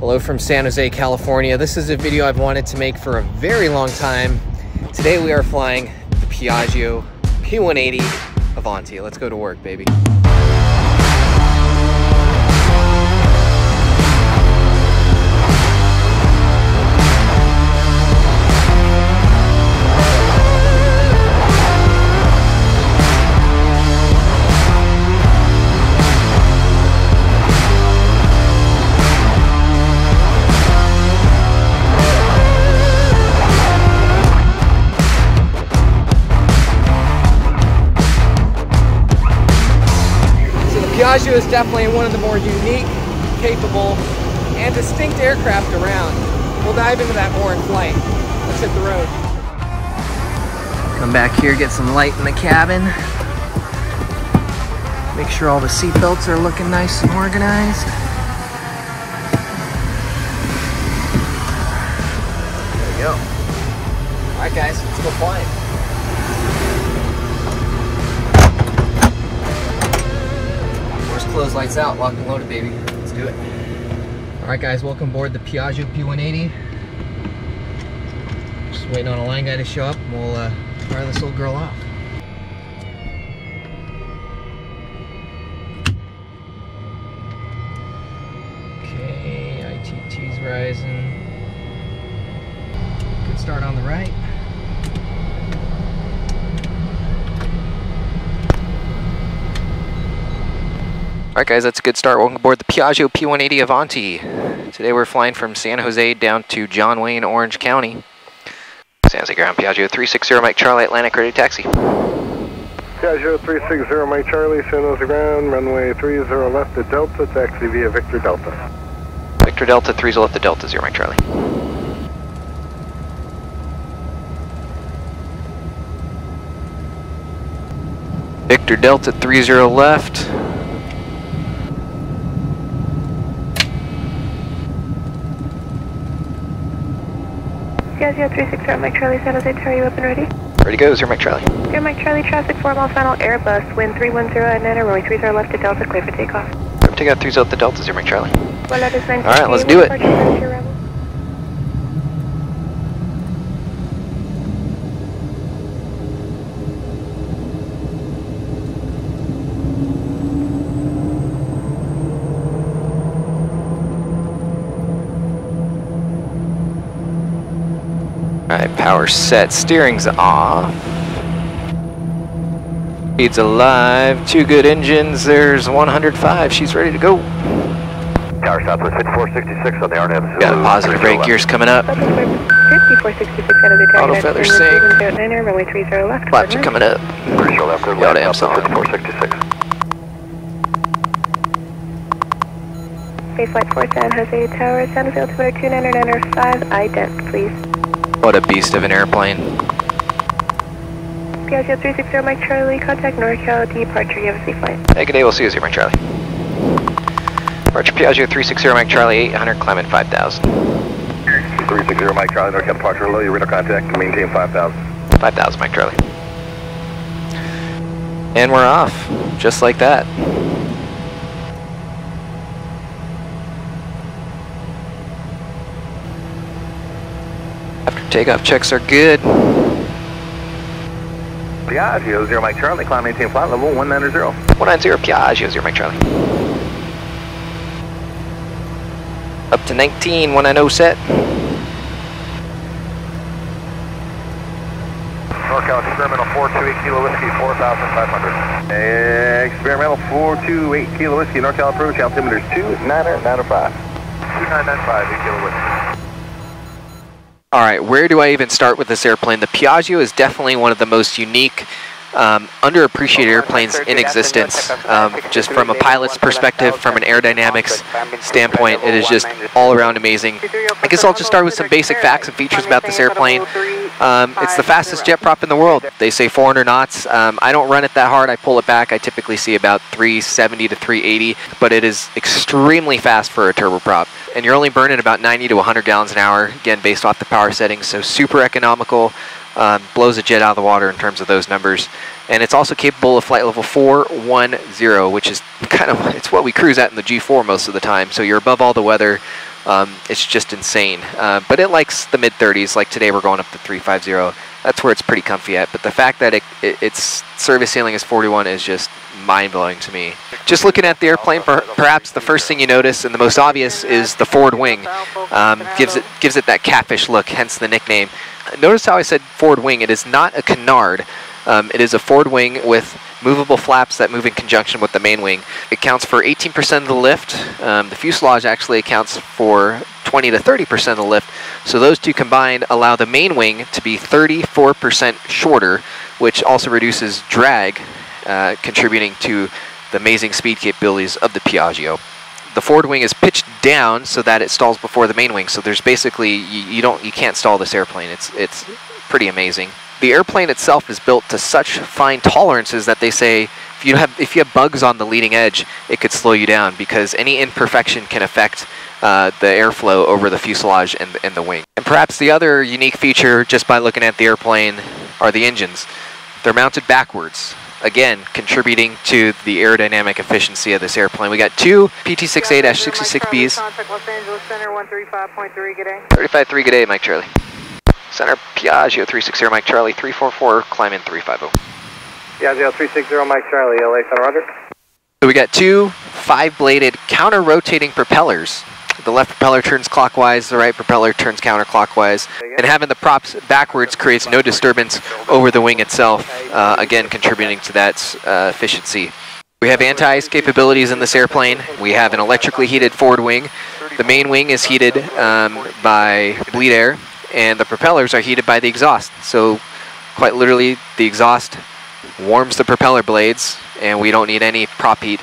Hello from San Jose, California. This is a video I've wanted to make for a very long time. Today we are flying the Piaggio P180 Avanti. Let's go to work, baby. Piaggio is definitely one of the more unique, capable, and distinct aircraft around. We'll dive into that more in flight. Let's hit the road. Come back here, get some light in the cabin. Make sure all the seat belts are looking nice and organized. There we go. All right, guys, let's go flying. Close, lights out, lock and loaded, baby. Let's do it. All right, guys, welcome aboard the Piaggio P180. Just waiting on a line guy to show up, and we'll uh, fire this old girl off. Okay, ITT's rising. Good start on the right. Alright guys, that's a good start. Welcome aboard the Piaggio P180 Avanti. Today we're flying from San Jose down to John Wayne, Orange County. San Jose ground, Piaggio 360 Mike Charlie, Atlantic, ready taxi. Piaggio 360 Mike Charlie, San Jose ground, runway 30 left to Delta, taxi via Victor Delta. Victor Delta, 30 left to Delta, 0 Mike Charlie. Victor Delta, 30 left. Piaggio 360 Mike Charlie, San Jose Tower, you up and ready? Ready to go, zero Mike Charlie. Zero Mike Charlie, traffic 4 mile final, Airbus, wind 310 at Nana, runway 30 left to Delta, clear for takeoff. Room takeoff 30 left to Delta, zero Mike Charlie. Well, Alright, let's do it. Alright, power set, steering's off. Speed's alive, two good engines, there's 105, she's ready to go. Tower Southwest 5466 on the RNM. Got a positive brake gears coming up. 5466 out of the tower. Auto feather sync. Runway 30 left. Flaps are coming up. Pretty sure left, Yeah, damn solid. 5466. Base flight 4 San Jose Tower, San Jose altimeter 29905, ident, please. What a beast of an airplane. Piaggio 360 Mike Charlie, contact NorCal departure, you have a safe flight. Hey, good day, we'll see you, zero Mike Charlie. Departure Piaggio 360 Mike Charlie, 800, climb at 5,000. 360 Mike Charlie, NorCal departure low, your radar contact, maintain 5000. 5,000 Mike Charlie. And we're off, just like that. After takeoff checks are good. Piaggio, 0 Mike Charlie, climb maintain flight level 190. 190 Piaggio, 0 Mike Charlie. Up to 19, 190 set. NorCal experimental 428 kilo whiskey, 4,500. Experimental 428 kilo whiskey, NorCal approach, altimeter is 2995. 2995, 8 kilo whiskey. All right, where do I even start with this airplane? The Piaggio is definitely one of the most unique, um, underappreciated airplanes in existence. Um, just from a pilot's perspective, from an aerodynamics standpoint, it is just all around amazing. I guess I'll just start with some basic facts and features about this airplane. Um, it's the fastest jet prop in the world. They say 400 knots. Um, I don't run it that hard. I pull it back. I typically see about 370 to 380, but it is extremely fast for a turboprop. And you're only burning about 90 to 100 gallons an hour, again, based off the power settings. So super economical, um, blows a jet out of the water in terms of those numbers. And it's also capable of flight level 410, which is kind of, it's what we cruise at in the G4 most of the time. So you're above all the weather, Um, it's just insane. Uh, but it likes the mid 30s. Like today, we're going up to 350. That's where it's pretty comfy at. But the fact that it, it, its service ceiling is 41 is just mind blowing to me. Just looking at the airplane, per perhaps the first thing you notice and the most obvious is the forward wing. Um, gives it gives it that catfish look, hence the nickname. Notice how I said forward wing. It is not a canard. Um, it is a forward wing with movable flaps that move in conjunction with the main wing. It counts for 18% of the lift. Um, the fuselage actually accounts for 20 to 30% of the lift. So those two combined allow the main wing to be 34% shorter, which also reduces drag, uh, contributing to the amazing speed capabilities of the Piaggio. The forward wing is pitched down so that it stalls before the main wing. So there's basically you, you don't you can't stall this airplane. It's it's pretty amazing. The airplane itself is built to such fine tolerances that they say if you have if you have bugs on the leading edge, it could slow you down because any imperfection can affect uh, the airflow over the fuselage and, and the wing. And perhaps the other unique feature, just by looking at the airplane, are the engines. They're mounted backwards, again, contributing to the aerodynamic efficiency of this airplane. We got two PT6A-66Bs. Contact Los Angeles Center 135.3, good day. 35-3, good day, Mike Charlie. Center Piaggio 360, Mike Charlie, 344, climb in 350. Piaggio 360 Mike Charlie, LA Center Roger. So we got two five-bladed counter-rotating propellers. The left propeller turns clockwise, the right propeller turns counterclockwise. And having the props backwards creates no disturbance over the wing itself, uh, again contributing to that uh, efficiency. We have anti-ice capabilities in this airplane. We have an electrically heated forward wing. The main wing is heated um, by bleed air, and the propellers are heated by the exhaust. So quite literally, the exhaust warms the propeller blades, and we don't need any prop heat.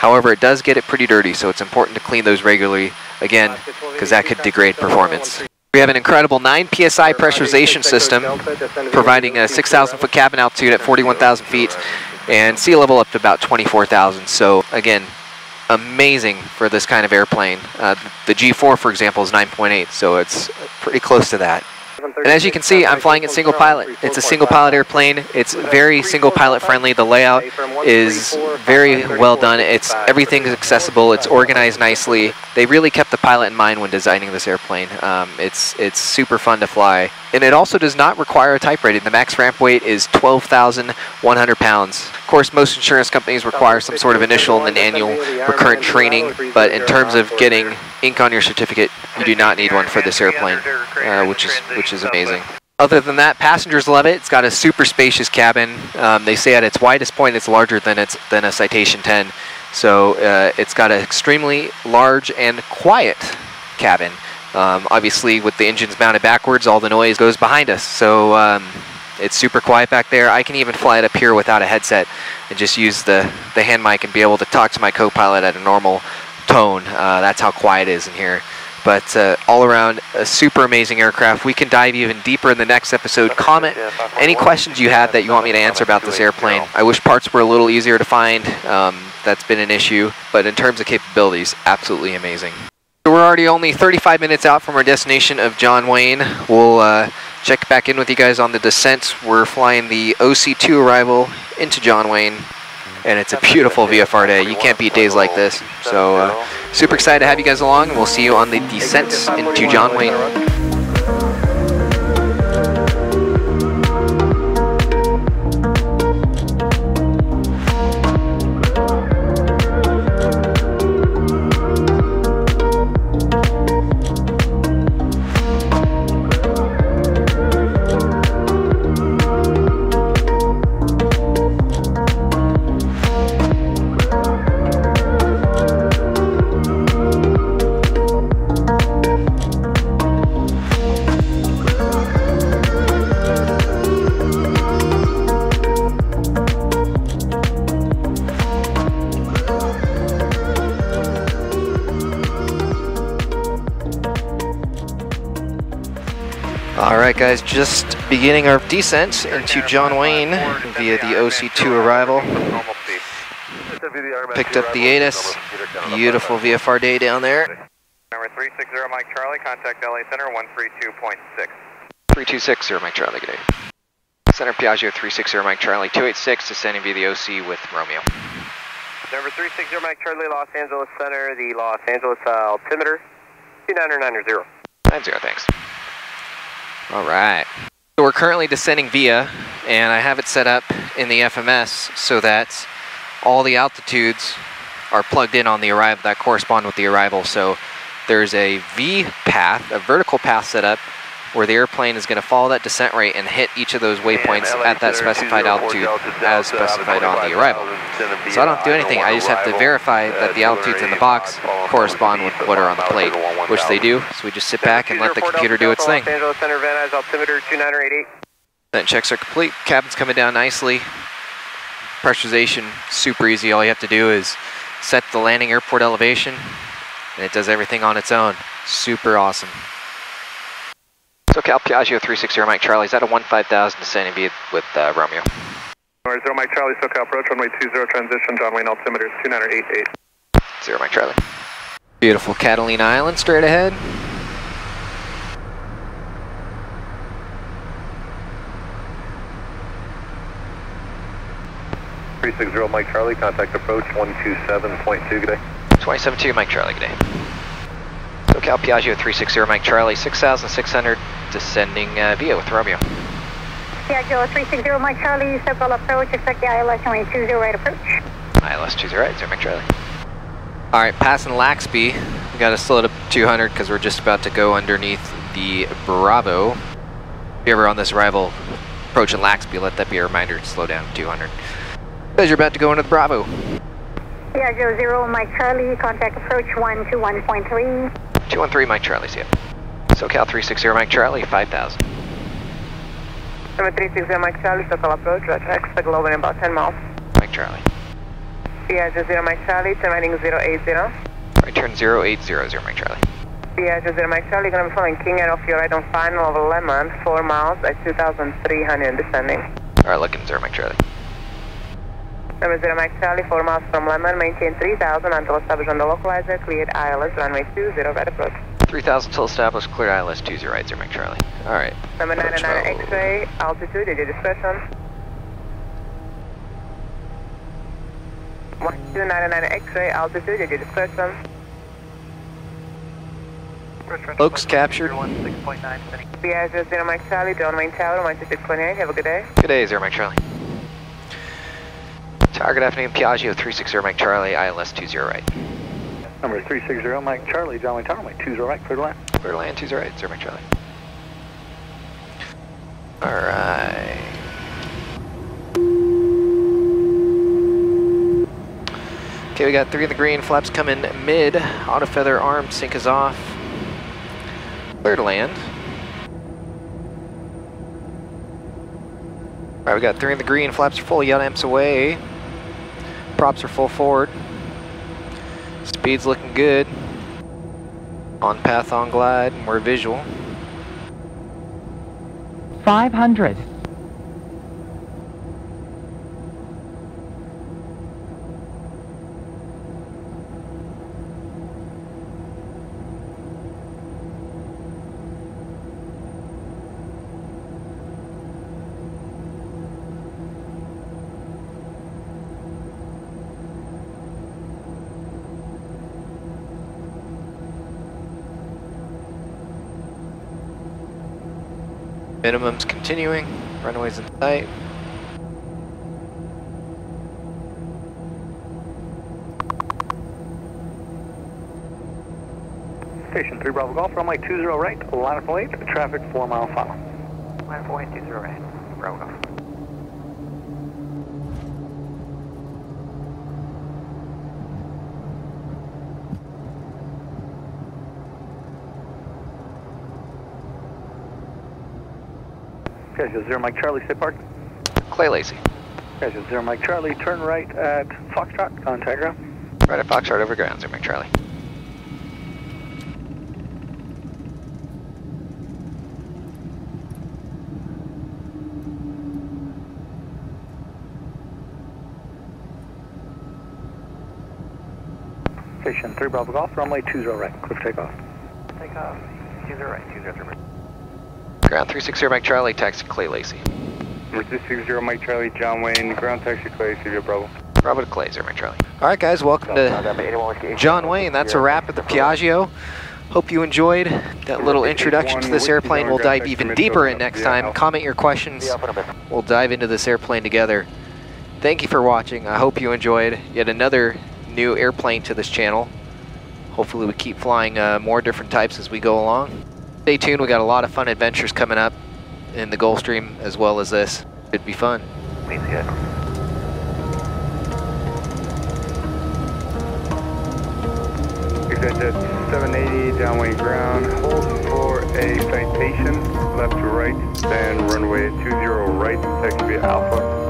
However, it does get it pretty dirty, so it's important to clean those regularly, again, because that could degrade performance. We have an incredible 9 psi pressurization system, providing a 6,000 foot cabin altitude at 41,000 feet, and sea level up to about 24,000. So again, amazing for this kind of airplane. Uh, the G4, for example, is 9.8, so it's pretty close to that. And as you can see, I'm flying in single pilot. It's a single pilot airplane. It's very single pilot friendly. The layout is very well done. It's everything's accessible. It's organized nicely. They really kept the pilot in mind when designing this airplane. Um, it's it's super fun to fly, and it also does not require a type rating. The max ramp weight is 12,100 pounds. Of course, most insurance companies require some sort of initial and then annual recurrent training, but in terms of getting ink on your certificate, you do not need one for this airplane, uh, which is which is amazing. Other than that, passengers love it. It's got a super spacious cabin. Um, they say at its widest point, it's larger than its than a Citation 10. So uh, it's got an extremely large and quiet cabin. Um, obviously, with the engines mounted backwards, all the noise goes behind us. So um, it's super quiet back there. I can even fly it up here without a headset and just use the, the hand mic and be able to talk to my co-pilot at a normal tone. Uh, that's how quiet it is in here. But uh, all around, a super amazing aircraft. We can dive even deeper in the next episode. Comment any questions you have that you want me to answer about this airplane. I wish parts were a little easier to find. Um, that's been an issue. But in terms of capabilities, absolutely amazing. So we're already only 35 minutes out from our destination of John Wayne. We'll uh, check back in with you guys on the descent. We're flying the OC2 arrival into John Wayne and it's a beautiful VFR day. You can't beat days like this. So uh, super excited to have you guys along, and we'll see you on the descent into John Wayne. Alright guys, just beginning our descent into John Wayne via the OC2 arrival. Picked up the ATIS. Beautiful VFR day down there. Number 360 Mike Charlie, contact LA Center 132.6. 326 Mike Charlie, good day. Center Piaggio 360 Mike Charlie, 286 descending via the OC with Romeo. Number 360 Mike Charlie, Los Angeles Center, the Los Angeles uh, altimeter 2990. 90, thanks. All right. So we're currently descending via, and I have it set up in the FMS so that all the altitudes are plugged in on the arrival that correspond with the arrival. So there's a V path, a vertical path set up where the airplane is going to follow that descent rate and hit each of those waypoints at that specified altitude as specified on the arrival. So I don't have to do anything, I just have to verify that the altitudes in the box correspond with what are on the plate, which they do, so we just sit back and let the computer do its thing. Then checks are complete, cabin's coming down nicely, pressurization super easy, all you have to do is set the landing airport elevation, and it does everything on its own. Super awesome. SoCal Piaggio 360 Mike Charlie, is that a 15000 descending via with uh, Romeo? North Zero Mike Charlie, SoCal approach, runway 20 transition, John Wayne altimeter 2988. Zero Mike Charlie. Beautiful Catalina Island straight ahead. Three six zero Mike Charlie, contact approach one two seven point two. Good day. 272 Mike Charlie, good day. SoCal Piaggio 360 Mike Charlie, 6600 descending uh, via with Romeo. Yeah, Joe, 360 Mike Charlie, SoCal approach, expect the ILS runway 20 right approach. ILS 20 right, zero Mike Charlie. All right, passing Laxby. We got to slow it up to 200 because we're just about to go underneath the Bravo. If you're ever on this arrival approaching Laxby, let that be a reminder to slow down 200. Because you're about to go into the Bravo. Yeah, Joe, 0 Mike Charlie, contact approach 121.3. 213 Mike Charlie, see ya. SoCal 360 Mike Charlie, 5000. Number 360 Mike Charlie, SoCal approach, right expect low in about 10 miles. Mike Charlie. Piaggio 0 Mike Charlie, turn heading 080. Right turn 0800 Mike Charlie. Piaggio 0 Mike Charlie, gonna be following King Air off your right on final over Lemon, 4 miles at 2,300 descending. All right, looking 0 Mike Charlie. Number 0 Mike Charlie, 4 miles from Lemon, maintain 3,000 until established on the localizer, cleared ILS, runway 20, right approach. 3000 till established, cleared ILS 20 right 0 Mike Charlie. All right. Number Approach 99 mode. X-ray, altitude at your discretion. 1299 X-ray, altitude at your discretion. Oaks captured. Piaggio 0 Mike Charlie, John Wayne Tower, 12628, have a good day. Good day, 0 Mike Charlie. Target afternoon Piaggio 360 Mike Charlie, ILS 20 right. Number 360 Mike Charlie, John Wayne Tower, runway 20 right, clear to land. Clear to land 20 right, 0 Mike Charlie. All right. Okay, we got three in the green, flaps coming mid, auto feather arm sync is off. Clear to land. All right, we got three in the green, flaps are full, yacht amps away. Props are full forward. Speed's looking good. On path, on glide, we're visual. 500. Minimum's continuing, runways in sight. Station 3 Bravo Golf, runway 20 right, line up 8, traffic 4 mile final. Line 480 right, Bravo. Piaggio 0 Mike Charlie, stay parked. Clay Lacy. Piaggio 0 Mike Charlie, turn right at Foxtrot, contact ground. Right at Foxtrot over ground, Zero Mike Charlie. Station 3 Bravo Golf, runway 20 right, clear for takeoff. 20 right, 20 right. Ground 360 Mike Charlie, taxi Clay Lacy. Number 360 Mike Charlie, John Wayne, ground taxi Clay, Sevilla Bravo. problem. Robert Clay, Zero Mike Charlie. All right, guys, welcome to John Wayne. That's a wrap at the Piaggio. Hope you enjoyed that little introduction to this airplane. We'll dive even deeper in next time. Comment your questions. We'll dive into this airplane together. Thank you for watching. I hope you enjoyed yet another new airplane to this channel. Hopefully we keep flying uh, more different types as we go along. Stay tuned, we got a lot of fun adventures coming up in the Gulfstream as well as this. It'd be fun. EasyJet 780, downwind ground, hold for a citation, left to right, then runway 20 right, taxi via Alpha.